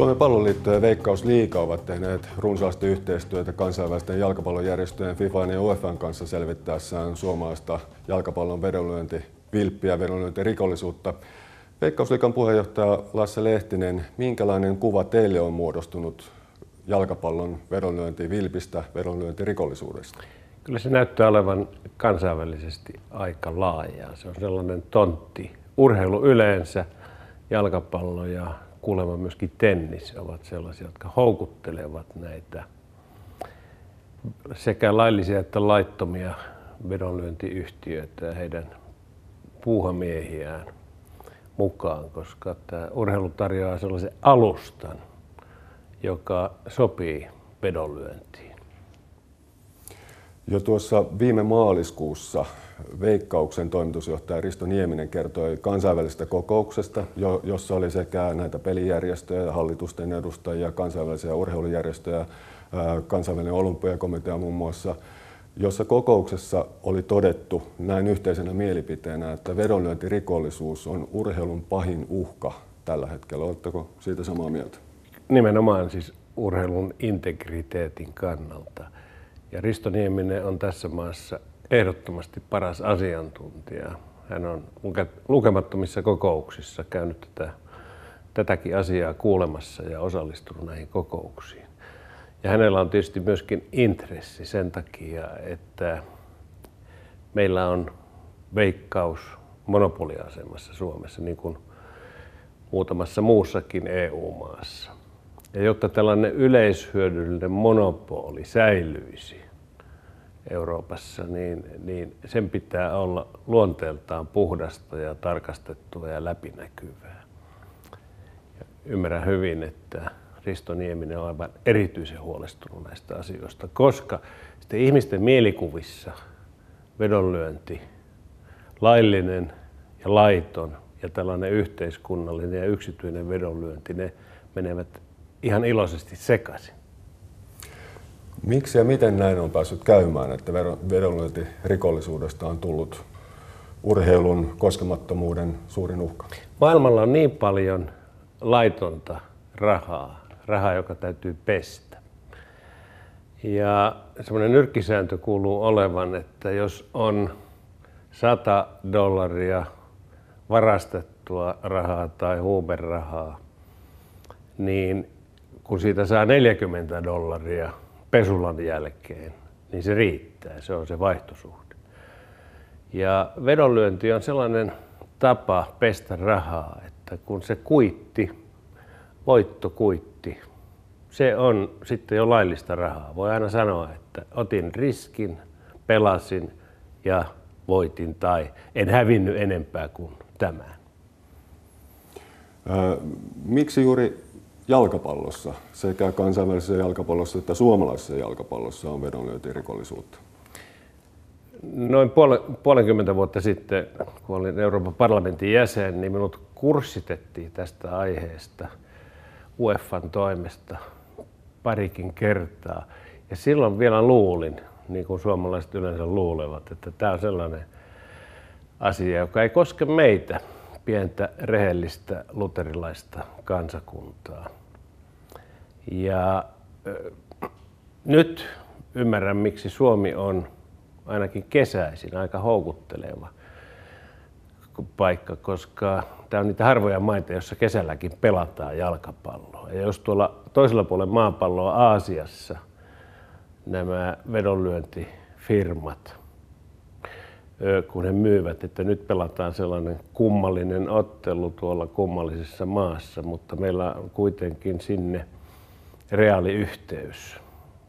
Suomen palloliitto ja Veikkausliiga ovat tehneet runsaasti yhteistyötä kansainvälisten jalkapallojärjestöjen FIFA ja UEFA kanssa selvittäessään suomalaista jalkapallon vedonlyönti, vilppiä vedonlyöntirikollisuutta. Veikkausliikan puheenjohtaja Lasse Lehtinen, minkälainen kuva teille on muodostunut jalkapallon vedonlyönti vilpistä, vedonlyöntirikollisuudesta? Kyllä se näyttää olevan kansainvälisesti aika laajaa. Se on sellainen tontti. Urheilu yleensä, jalkapallo ja kuulemma myöskin tennis ovat sellaisia, jotka houkuttelevat näitä sekä laillisia että laittomia vedonlyöntiyhtiöitä ja heidän puuhamiehiään mukaan, koska tämä urheilu tarjoaa sellaisen alustan, joka sopii vedonlyöntiin. Jo tuossa viime maaliskuussa Veikkauksen toimitusjohtaja Risto Nieminen kertoi kansainvälisestä kokouksesta, jossa oli sekä näitä pelijärjestöjä, hallitusten edustajia, kansainvälisiä urheilujärjestöjä, kansainvälinen olympiakomitea muun muassa, jossa kokouksessa oli todettu näin yhteisenä mielipiteenä, että vedonlyöntirikollisuus on urheilun pahin uhka tällä hetkellä. Oletteko siitä samaa mieltä? Nimenomaan siis urheilun integriteetin kannalta. Ja Risto Nieminen on tässä maassa ehdottomasti paras asiantuntija. Hän on lukemattomissa kokouksissa käynyt tätä, tätäkin asiaa kuulemassa ja osallistunut näihin kokouksiin. Ja hänellä on tietysti myöskin intressi sen takia, että meillä on veikkaus monopoliasemassa Suomessa, niin kuin muutamassa muussakin EU-maassa. Ja jotta tällainen yleishyödyllinen monopoli säilyisi, Euroopassa, niin, niin sen pitää olla luonteeltaan puhdasta ja tarkastettua ja läpinäkyvää. Ja ymmärrän hyvin, että Risto Nieminen on aivan erityisen huolestunut näistä asioista, koska sitten ihmisten mielikuvissa vedonlyönti, laillinen ja laiton ja tällainen yhteiskunnallinen ja yksityinen vedonlyönti, ne menevät ihan iloisesti sekaisin. Miksi ja miten näin on päässyt käymään, että vedonlyönti rikollisuudesta on tullut urheilun koskemattomuuden suurin uhka? Maailmalla on niin paljon laitonta rahaa, rahaa, joka täytyy pestä. Ja semmoinen nyrkkisääntö kuuluu olevan, että jos on 100 dollaria varastettua rahaa tai huumerahaa, niin kun siitä saa 40 dollaria pesulan jälkeen, niin se riittää. Se on se vaihtosuhde. Ja vedonlyönti on sellainen tapa pestä rahaa, että kun se kuitti, voittokuitti, se on sitten jo laillista rahaa. Voi aina sanoa, että otin riskin, pelasin ja voitin tai en hävinnyt enempää kuin tämän. miksi juuri jalkapallossa, sekä kansainvälisessä jalkapallossa että suomalaisessa jalkapallossa on vedonlyöntirikollisuutta? Noin puolenkymmentä vuotta sitten, kun olin Euroopan parlamentin jäsen, niin minut kurssitettiin tästä aiheesta UEFan toimesta parikin kertaa. Ja silloin vielä luulin, niin kuin suomalaiset yleensä luulevat, että tämä on sellainen asia, joka ei koske meitä, pientä rehellistä luterilaista kansakuntaa. Ja nyt ymmärrän, miksi Suomi on ainakin kesäisin aika houkutteleva paikka, koska tämä on niitä harvoja maita, joissa kesälläkin pelataan jalkapalloa. Ja jos tuolla toisella puolella maapalloa Aasiassa nämä vedonlyöntifirmat, kun he myyvät, että nyt pelataan sellainen kummallinen ottelu tuolla kummallisessa maassa, mutta meillä on kuitenkin sinne reaali yhteys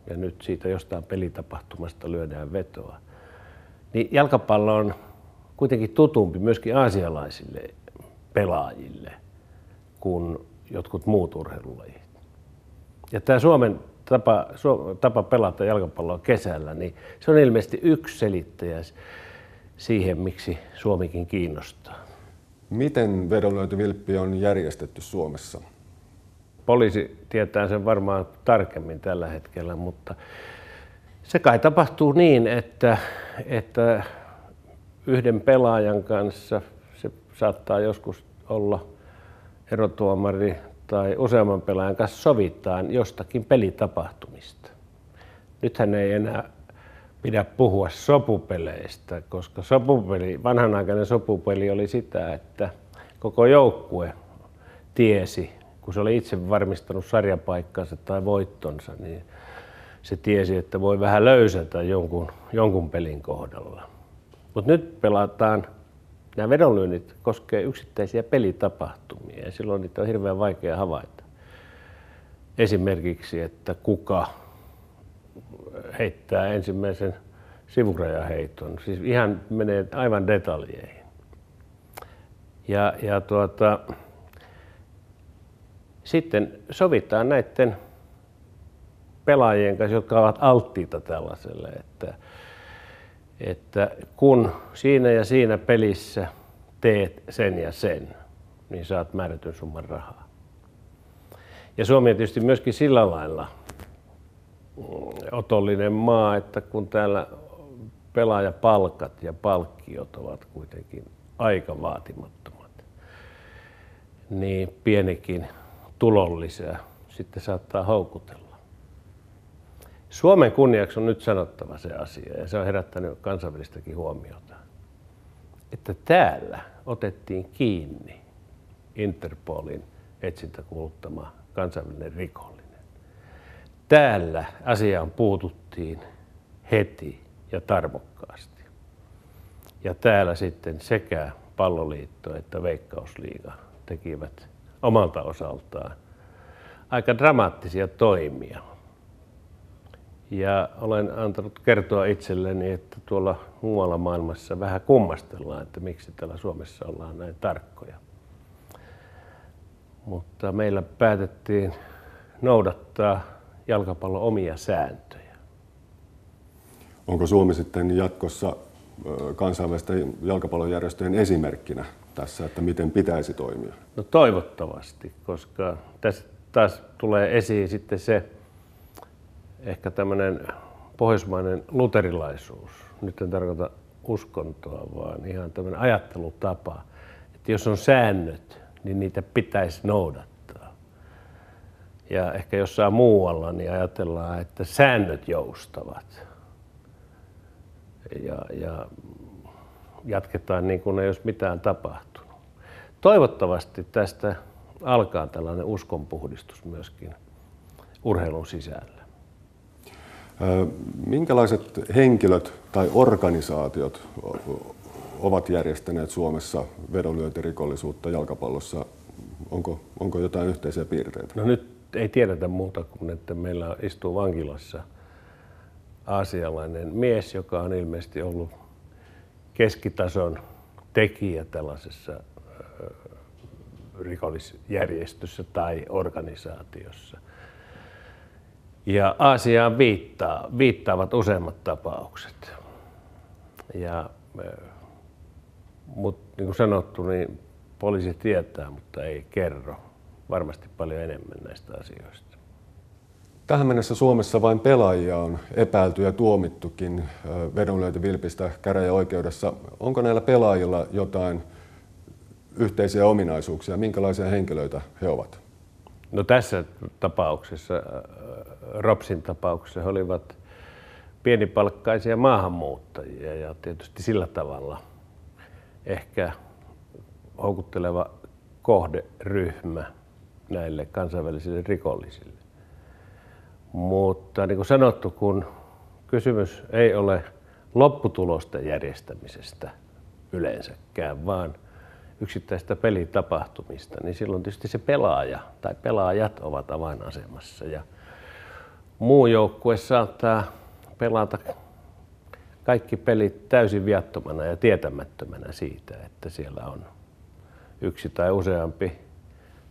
ja nyt siitä jostain pelitapahtumasta lyödään vetoa, niin jalkapallo on kuitenkin tutumpi myöskin aasialaisille pelaajille kuin jotkut muut urheilulajit. Ja tämä Suomen tapa, tapa pelata jalkapalloa kesällä, niin se on ilmeisesti yksi selittäjä siihen, miksi Suomikin kiinnostaa. Miten vedonlyöntivilppi on järjestetty Suomessa? Poliisi tietää sen varmaan tarkemmin tällä hetkellä, mutta se kai tapahtuu niin, että, että yhden pelaajan kanssa se saattaa joskus olla erotuomari tai useamman pelaajan kanssa sovitaan jostakin pelitapahtumista. Nythän ei enää pidä puhua sopupeleistä, koska sopupeli, vanhanaikainen sopupeli oli sitä, että koko joukkue tiesi, kun se oli itse varmistanut sarjapaikkansa tai voittonsa, niin se tiesi, että voi vähän löysätä jonkun, jonkun pelin kohdalla. Mutta nyt pelataan, nämä vedonlyönnit koskee yksittäisiä pelitapahtumia ja silloin niitä on hirveän vaikea havaita. Esimerkiksi, että kuka heittää ensimmäisen sivurajaheiton. Siis ihan menee aivan detaljeihin. Ja, ja tuota, sitten sovitaan näiden pelaajien kanssa, jotka ovat alttiita tällaiselle, että, että kun siinä ja siinä pelissä teet sen ja sen, niin saat määrätyn summan rahaa. Ja Suomi on tietysti myöskin sillä lailla otollinen maa, että kun täällä pelaajapalkat ja palkkiot ovat kuitenkin aika vaatimattomat, niin pienikin tulonlisää sitten saattaa houkutella. Suomen kunniaksi on nyt sanottava se asia, ja se on herättänyt kansainvälistäkin huomiota, että täällä otettiin kiinni Interpolin etsintäkuuluttama kansainvälinen rikollinen. Täällä asiaan puututtiin heti ja tarmokkaasti. Ja täällä sitten sekä palloliitto että veikkausliiga tekivät omalta osaltaan aika dramaattisia toimia. Ja olen antanut kertoa itselleni, että tuolla muualla maailmassa vähän kummastellaan, että miksi täällä Suomessa ollaan näin tarkkoja. Mutta meillä päätettiin noudattaa jalkapallon omia sääntöjä. Onko Suomi sitten jatkossa kansainvälisten jalkapallojärjestöjen esimerkkinä tässä, että miten pitäisi toimia? No toivottavasti, koska tässä taas tulee esiin sitten se ehkä tämmöinen pohjoismainen luterilaisuus. Nyt en tarkoita uskontoa, vaan ihan tämmöinen ajattelutapa, että jos on säännöt, niin niitä pitäisi noudattaa. Ja ehkä jossain muualla niin ajatellaan, että säännöt joustavat. Ja, ja jatketaan niin kuin ei olisi mitään tapahtunut. Toivottavasti tästä alkaa tällainen uskonpuhdistus myöskin urheilun sisällä. Minkälaiset henkilöt tai organisaatiot ovat järjestäneet Suomessa vedonlyöntirikollisuutta jalkapallossa? Onko, onko jotain yhteisiä piirteitä? No nyt ei tiedetä muuta kuin, että meillä istuu vankilassa aasialainen mies, joka on ilmeisesti ollut keskitason tekijä tällaisessa rikollisjärjestössä tai organisaatiossa. Ja Aasiaan viittaa, viittaavat useimmat tapaukset. Ja, mutta niin kuin sanottu, niin poliisi tietää, mutta ei kerro varmasti paljon enemmän näistä asioista. Tähän mennessä Suomessa vain pelaajia on epäilty ja tuomittukin vedonlyöntivilpistä käräjäoikeudessa. Onko näillä pelaajilla jotain yhteisiä ominaisuuksia? Minkälaisia henkilöitä he ovat? No tässä tapauksessa, Ropsin tapauksessa, he olivat pienipalkkaisia maahanmuuttajia ja tietysti sillä tavalla ehkä houkutteleva kohderyhmä näille kansainvälisille rikollisille. Mutta niin kuin sanottu, kun kysymys ei ole lopputulosten järjestämisestä yleensäkään, vaan yksittäistä pelitapahtumista, niin silloin tietysti se pelaaja tai pelaajat ovat avainasemassa. Ja muu joukkue saattaa pelata kaikki pelit täysin viattomana ja tietämättömänä siitä, että siellä on yksi tai useampi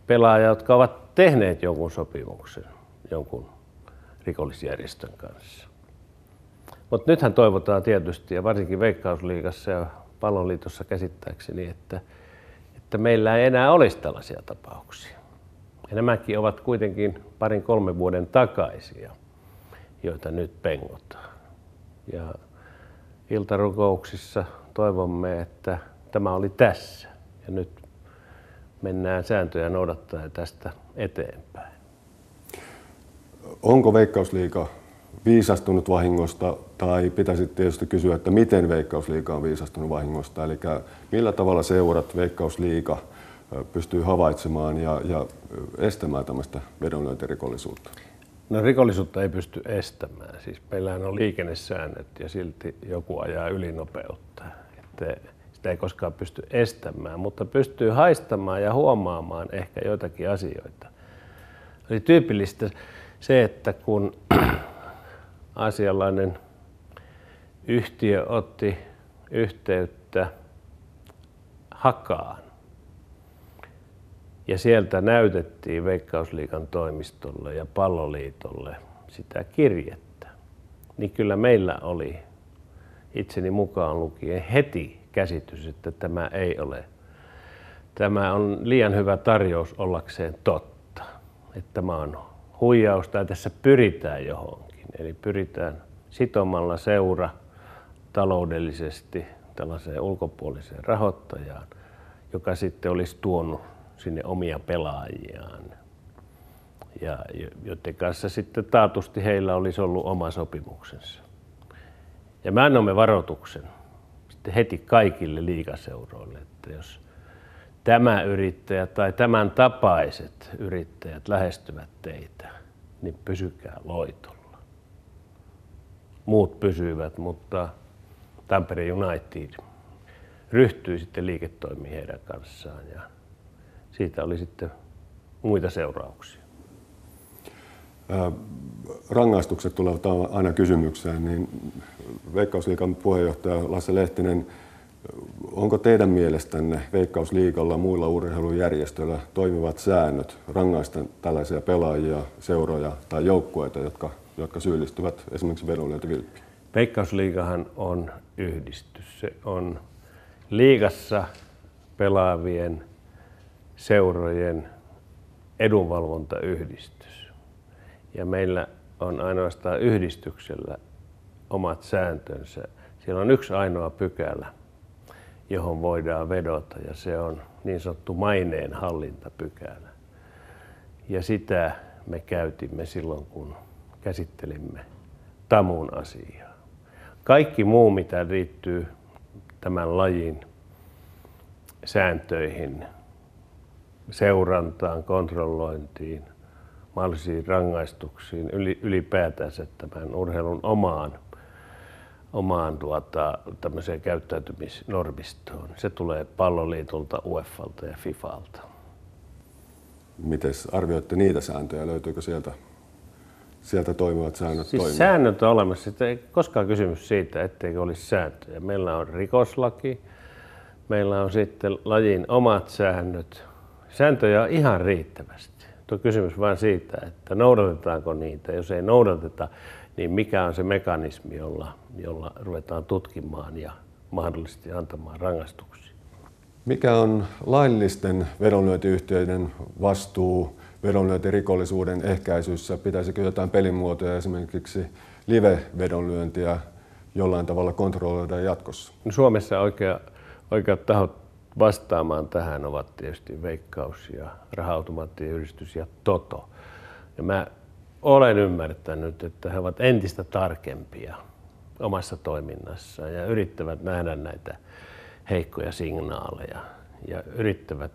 pelaaja, jotka ovat tehneet jonkun sopimuksen jonkun rikollisjärjestön kanssa. Mutta nythän toivotaan tietysti, ja varsinkin Veikkausliigassa ja Pallonliitossa käsittääkseni, että, että meillä ei enää olisi tällaisia tapauksia. Ja nämäkin ovat kuitenkin parin kolmen vuoden takaisia, joita nyt pengotaan. Ja iltarukouksissa toivomme, että tämä oli tässä. Ja nyt mennään sääntöjä noudattaa tästä eteenpäin. Onko Veikkausliiga viisastunut vahingosta tai pitäisi tietysti kysyä, että miten Veikkausliiga on viisastunut vahingosta, eli millä tavalla seurat Veikkausliiga pystyy havaitsemaan ja, ja estämään tämmöistä vedonlyöntirikollisuutta? No rikollisuutta ei pysty estämään. Siis meillähän on liikennesäännöt ja silti joku ajaa ylinopeutta. Että sitä ei koskaan pysty estämään, mutta pystyy haistamaan ja huomaamaan ehkä joitakin asioita. Oli tyypillistä se, että kun asialainen yhtiö otti yhteyttä Hakaan, ja sieltä näytettiin Veikkausliikan toimistolle ja Palloliitolle sitä kirjettä. Niin kyllä meillä oli itseni mukaan lukien heti käsitys, että tämä ei ole. Tämä on liian hyvä tarjous ollakseen totta. Että tämä on huijausta ja tässä pyritään johonkin. Eli pyritään sitomalla seura taloudellisesti tällaiseen ulkopuoliseen rahoittajaan, joka sitten olisi tuonut sinne omia pelaajiaan. Ja joiden kanssa sitten taatusti heillä olisi ollut oma sopimuksensa. Ja me annamme varoituksen sitten heti kaikille liikaseuroille, että jos tämä yrittäjä tai tämän tapaiset yrittäjät lähestyvät teitä, niin pysykää loitolla. Muut pysyvät, mutta Tampere United ryhtyi sitten liiketoimiin heidän kanssaan ja siitä oli sitten muita seurauksia. Rangaistukset tulevat aina kysymykseen, niin Veikkausliikan puheenjohtaja Lasse Lehtinen, onko teidän mielestänne Veikkausliikalla muilla urheilujärjestöillä toimivat säännöt rangaista tällaisia pelaajia, seuroja tai joukkueita, jotka, jotka syyllistyvät esimerkiksi vedonlyöntivilppiin? Veikkausliigahan on yhdistys. Se on liigassa pelaavien seurojen edunvalvontayhdistys. Ja meillä on ainoastaan yhdistyksellä omat sääntönsä. Siellä on yksi ainoa pykälä, johon voidaan vedota, ja se on niin sanottu maineen hallintapykälä. Ja sitä me käytimme silloin, kun käsittelimme Tamun asiaa. Kaikki muu, mitä liittyy tämän lajin sääntöihin, seurantaan, kontrollointiin, mahdollisiin rangaistuksiin, ylipäätänsä tämän urheilun omaan, omaan tuota, tämmöiseen käyttäytymisnormistoon. Se tulee palloliitolta, UEFalta ja FIFalta. Miten arvioitte niitä sääntöjä? Löytyykö sieltä, sieltä toimivat säännöt siis toimia? Säännöt on olemassa. Sitten ei koskaan kysymys siitä, etteikö olisi sääntöjä. Meillä on rikoslaki, meillä on sitten lajin omat säännöt, Sääntöjä on ihan riittävästi. Tuo kysymys vain siitä, että noudatetaanko niitä. Jos ei noudateta, niin mikä on se mekanismi, jolla, jolla ruvetaan tutkimaan ja mahdollisesti antamaan rangaistuksia. Mikä on laillisten vedonlyöntiyhtiöiden vastuu vedonlyöntirikollisuuden ehkäisyssä? Pitäisikö jotain pelimuotoja, esimerkiksi live-vedonlyöntiä, jollain tavalla kontrolloida jatkossa? No Suomessa oikea, oikeat tahot vastaamaan tähän ovat tietysti Veikkaus ja Raha-automaattiyhdistys ja Toto. Ja mä olen ymmärtänyt, että he ovat entistä tarkempia omassa toiminnassaan ja yrittävät nähdä näitä heikkoja signaaleja ja yrittävät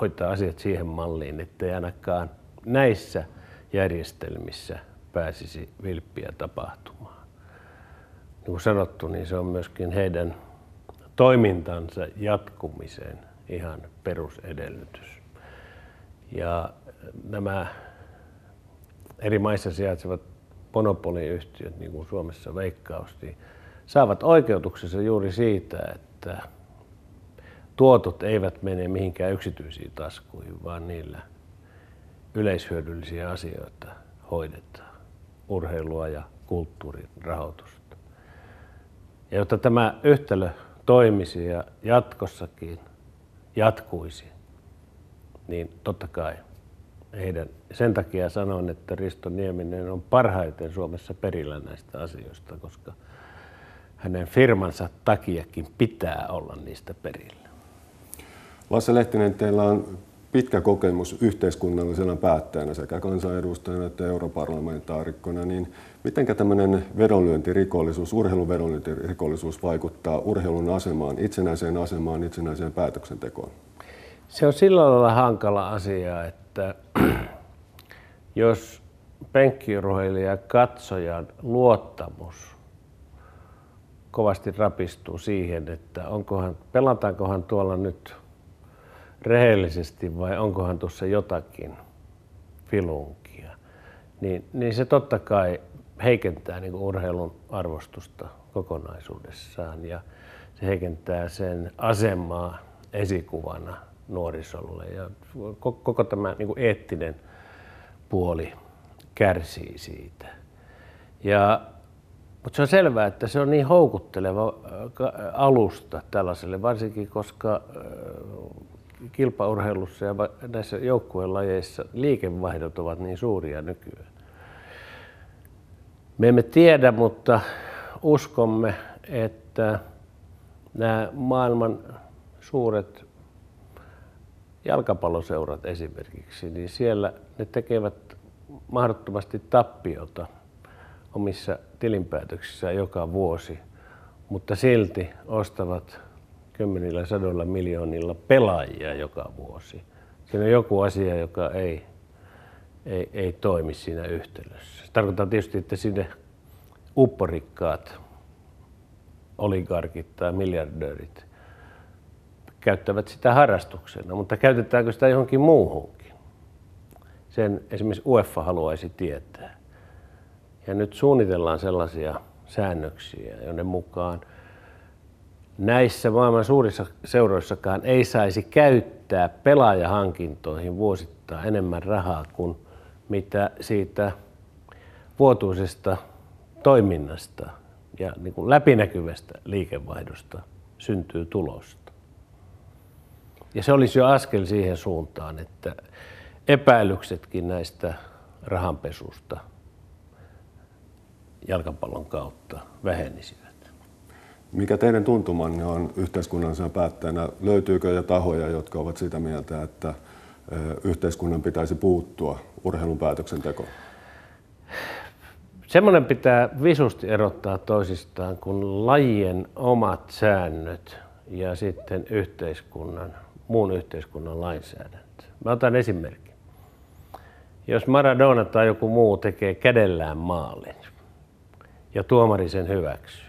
hoitaa asiat siihen malliin, ettei ainakaan näissä järjestelmissä pääsisi vilppiä tapahtumaan. Niin kuin sanottu, niin se on myöskin heidän toimintansa jatkumisen ihan perusedellytys. Ja nämä eri maissa sijaitsevat monopoliyhtiöt, niin kuin Suomessa Veikkaus, niin saavat oikeutuksensa juuri siitä, että tuotot eivät mene mihinkään yksityisiin taskuihin, vaan niillä yleishyödyllisiä asioita hoidetaan, urheilua ja kulttuurin rahoitusta. Ja jotta tämä yhtälö toimisi ja jatkossakin jatkuisi, niin totta kai heidän, sen takia sanon, että Risto Nieminen on parhaiten Suomessa perillä näistä asioista, koska hänen firmansa takiakin pitää olla niistä perillä. Lasse Lehtinen, teillä on pitkä kokemus yhteiskunnallisena päättäjänä sekä kansanedustajana että europarlamentaarikkona, niin miten tämmöinen vedonlyöntirikollisuus, urheilun vedonlyöntirikollisuus vaikuttaa urheilun asemaan, itsenäiseen asemaan, itsenäiseen päätöksentekoon? Se on sillä lailla hankala asia, että jos penkkiurheilija katsojan luottamus kovasti rapistuu siihen, että onkohan, pelataankohan tuolla nyt rehellisesti vai onkohan tuossa jotakin filunkia, niin, niin se totta kai heikentää niin urheilun arvostusta kokonaisuudessaan ja se heikentää sen asemaa esikuvana nuorisolle ja koko tämä niin kuin eettinen puoli kärsii siitä. Ja, mutta se on selvää, että se on niin houkutteleva äh, alusta tällaiselle, varsinkin koska äh, kilpaurheilussa ja näissä joukkueen lajeissa liikevaihdot ovat niin suuria nykyään. Me emme tiedä, mutta uskomme, että nämä maailman suuret jalkapalloseurat esimerkiksi, niin siellä ne tekevät mahdottomasti tappiota omissa tilinpäätöksissä joka vuosi, mutta silti ostavat kymmenillä sadoilla miljoonilla pelaajia joka vuosi. Siinä on joku asia, joka ei, ei, ei toimi siinä yhtälössä. Se tarkoittaa tietysti, että sinne upporikkaat oligarkit tai miljardöörit käyttävät sitä harrastuksena, mutta käytetäänkö sitä johonkin muuhunkin? Sen esimerkiksi UEFA haluaisi tietää. Ja nyt suunnitellaan sellaisia säännöksiä, joiden mukaan näissä maailman suurissa seuroissakaan ei saisi käyttää pelaajahankintoihin vuosittain enemmän rahaa kuin mitä siitä vuotuisesta toiminnasta ja niin kuin läpinäkyvästä liikevaihdosta syntyy tulosta. Ja se olisi jo askel siihen suuntaan, että epäilyksetkin näistä rahanpesusta jalkapallon kautta vähenisivät. Mikä teidän tuntumanne on yhteiskunnallisena päättäjänä? Löytyykö jo tahoja, jotka ovat sitä mieltä, että yhteiskunnan pitäisi puuttua urheilun päätöksentekoon? Semmoinen pitää visusti erottaa toisistaan kuin lajien omat säännöt ja sitten yhteiskunnan, muun yhteiskunnan lainsäädäntö. Mä otan esimerkin. Jos Maradona tai joku muu tekee kädellään maalin ja tuomari sen hyväksyy,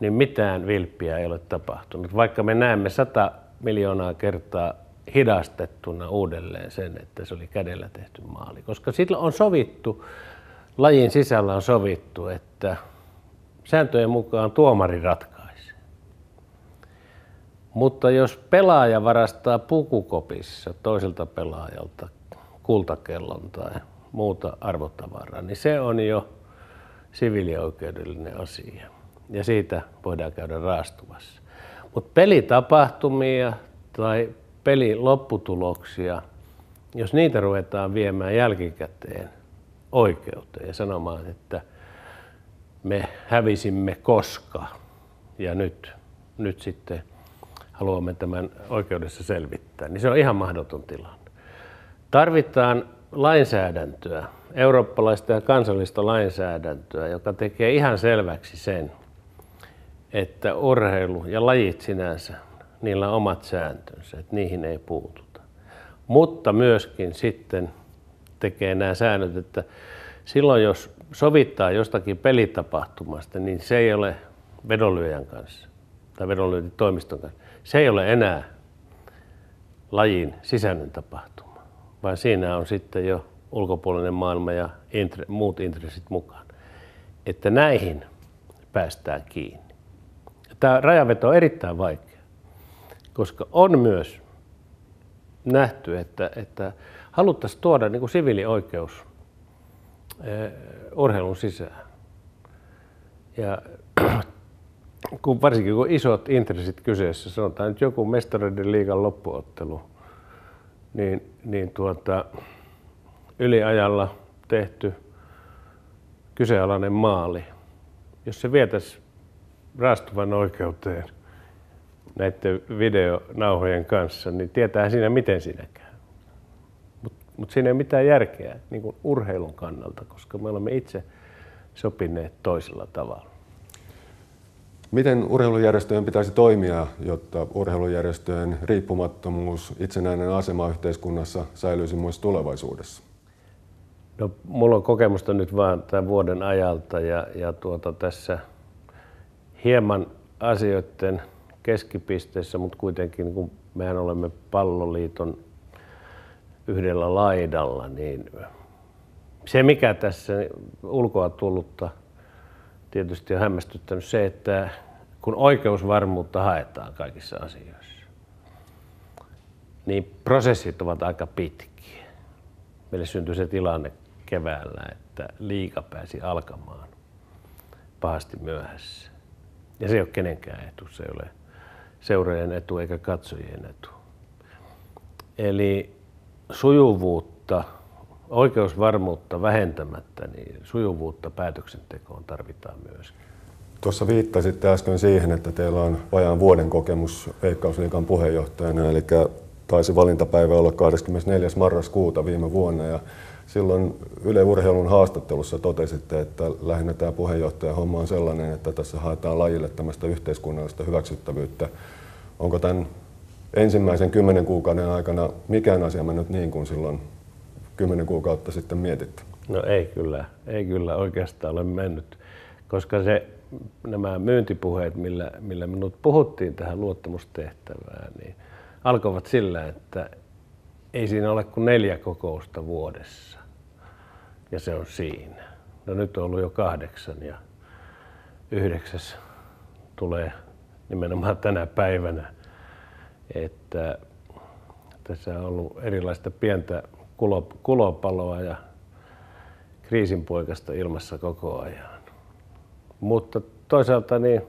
niin mitään vilppiä ei ole tapahtunut. Vaikka me näemme sata miljoonaa kertaa hidastettuna uudelleen sen, että se oli kädellä tehty maali. Koska sillä on sovittu, lajin sisällä on sovittu, että sääntöjen mukaan tuomari ratkaisee. Mutta jos pelaaja varastaa pukukopissa toiselta pelaajalta kultakellon tai muuta arvotavaraa, niin se on jo siviilioikeudellinen asia ja siitä voidaan käydä raastuvassa. Mutta pelitapahtumia tai pelilopputuloksia, jos niitä ruvetaan viemään jälkikäteen oikeuteen ja sanomaan, että me hävisimme koska ja nyt, nyt sitten haluamme tämän oikeudessa selvittää, niin se on ihan mahdoton tilanne. Tarvitaan lainsäädäntöä, eurooppalaista ja kansallista lainsäädäntöä, joka tekee ihan selväksi sen, että urheilu ja lajit sinänsä, niillä on omat sääntönsä, että niihin ei puututa. Mutta myöskin sitten tekee nämä säännöt, että silloin jos sovittaa jostakin pelitapahtumasta, niin se ei ole vedonlyöjän kanssa tai vedonlyöntitoimiston kanssa. Se ei ole enää lajin sisäinen tapahtuma, vaan siinä on sitten jo ulkopuolinen maailma ja intre, muut intressit mukaan. Että näihin päästään kiinni. Tämä rajanveto on erittäin vaikea, koska on myös nähty, että, että haluttaisiin tuoda niin kuin siviilioikeus eh, urheilun sisään. Ja kun varsinkin kun isot intressit kyseessä, sanotaan nyt joku mestareiden liigan loppuottelu, niin, niin tuota, yliajalla tehty kyseenalainen maali, jos se vietäisi raastuvan oikeuteen näiden videonauhojen kanssa, niin tietää siinä miten siinä käy. Mutta mut siinä ei ole mitään järkeä niin kuin urheilun kannalta, koska me olemme itse sopineet toisella tavalla. Miten urheilujärjestöjen pitäisi toimia, jotta urheilujärjestöjen riippumattomuus, itsenäinen asema yhteiskunnassa säilyisi myös tulevaisuudessa? No, mulla on kokemusta nyt vaan tämän vuoden ajalta ja, ja tuota, tässä hieman asioiden keskipisteessä, mutta kuitenkin kun mehän olemme palloliiton yhdellä laidalla, niin se mikä tässä ulkoa tullutta tietysti on hämmästyttänyt se, että kun oikeusvarmuutta haetaan kaikissa asioissa, niin prosessit ovat aika pitkiä. Meille syntyi se tilanne keväällä, että liika pääsi alkamaan pahasti myöhässä. Ja se ei ole kenenkään etu, se ei ole seuraajien etu eikä katsojien etu. Eli sujuvuutta, oikeusvarmuutta vähentämättä, niin sujuvuutta päätöksentekoon tarvitaan myös. Tuossa viittasitte äsken siihen, että teillä on vajaan vuoden kokemus Veikkausliikan puheenjohtajana, eli taisi valintapäivä olla 24. marraskuuta viime vuonna. Ja silloin Yle Urheilun haastattelussa totesitte, että lähinnä tämä puheenjohtajan homma on sellainen, että tässä haetaan lajille tämmöistä yhteiskunnallista hyväksyttävyyttä. Onko tämän ensimmäisen kymmenen kuukauden aikana mikään asia mennyt niin kuin silloin kymmenen kuukautta sitten mietitty? No ei kyllä, ei kyllä oikeastaan ole mennyt, koska se, nämä myyntipuheet, millä, millä minut puhuttiin tähän luottamustehtävään, niin alkoivat sillä, että ei siinä ole kuin neljä kokousta vuodessa. Ja se on siinä. No nyt on ollut jo kahdeksan ja yhdeksäs tulee nimenomaan tänä päivänä. Että tässä on ollut erilaista pientä kulopaloa ja kriisinpoikasta ilmassa koko ajan. Mutta toisaalta niin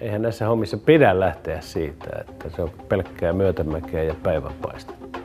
eihän näissä hommissa pidä lähteä siitä, että se on pelkkää myötämäkeä ja päivänpaistetta.